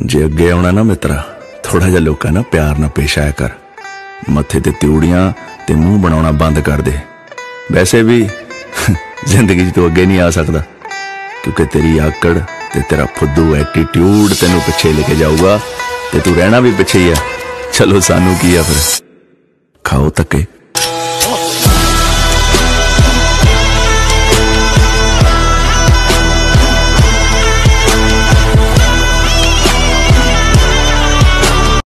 ਜੇ ਅੱਗੇ ਆਉਣਾ ਨਾ ਮਿੱਤਰਾ ਥੋੜਾ ਜਿਹਾ ਲੋਕਾਂ ਨਾਲ ਪਿਆਰ ਨਾਲ ਪੇਸ਼ ਆਇਆ ਕਰ। ਮੱਥੇ ਤੇ ਤਿਉੜੀਆਂ ਤੇ ਮੂੰਹ ਬਣਾਉਣਾ ਬੰਦ ਕਰ ਦੇ। ਵੈਸੇ ਵੀ, ਜ਼ਿੰਦਗੀ 'ਚ ਤੂੰ ਅੱਗੇ ਨਹੀਂ ਆ ਸਕਦਾ। ਕਿਉਂਕਿ ਤੇਰੀ ਆਕੜ ਤੇ ਤੇਰਾ ਫੁੱਦੂ ਐਟੀਟਿਊਡ ਤੈਨੂੰ ਪਿੱਛੇ ਲੈ ਕੇ ਜਾਊਗਾ ਤੇ ਤੂੰ ਰਹਿਣਾ ਵੀ ਪਿੱਛੇ ਹੀ ਆ। ਚਲੋ ਸਾਨੂੰ ਕੀ ਆ ਫਿਰ? ਖਾਓ ਤੱਕੇ